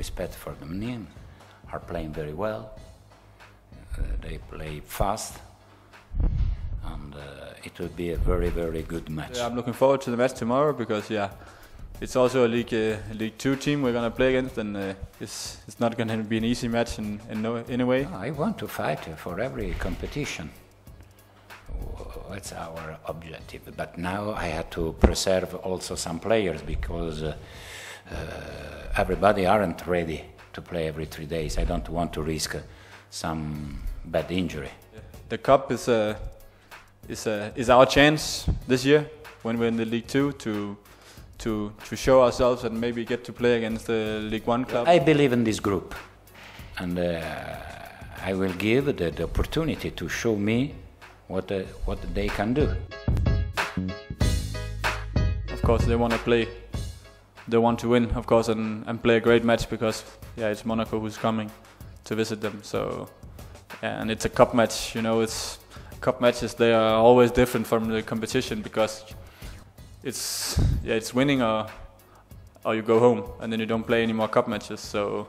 Nîmes are playing very well. Uh, they play fast, and uh, it will be a very, very good match. Yeah, I'm looking forward to the match tomorrow because yeah, it's also a League uh, League Two team we're gonna play against, and uh, it's it's not gonna be an easy match in in no any way. I want to fight for every competition. That's our objective. But now I had to preserve also some players because uh, everybody aren't ready to play every three days. I don't want to risk uh, some bad injury. The cup is a is a is our chance this year when we're in the League Two to to to show ourselves and maybe get to play against the League One club. I believe in this group, and uh, I will give the, the opportunity to show me what uh, what they can do. Of course, they want to play. They want to win, of course, and, and play a great match because yeah, it's Monaco who's coming to visit them. So and it's a cup match. You know, it's cup matches. They are always different from the competition because it's yeah, it's winning or or you go home and then you don't play any more cup matches. So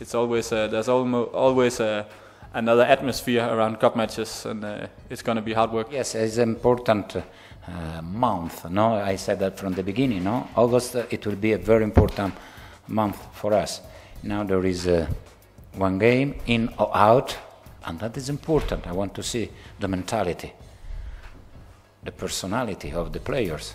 it's always uh, there's always a another atmosphere around cup matches, and uh, it's going to be hard work. Yes, it's an important uh, month. No, I said that from the beginning. No, August uh, it will be a very important month for us. Now there is uh, one game in or out, and that is important. I want to see the mentality, the personality of the players.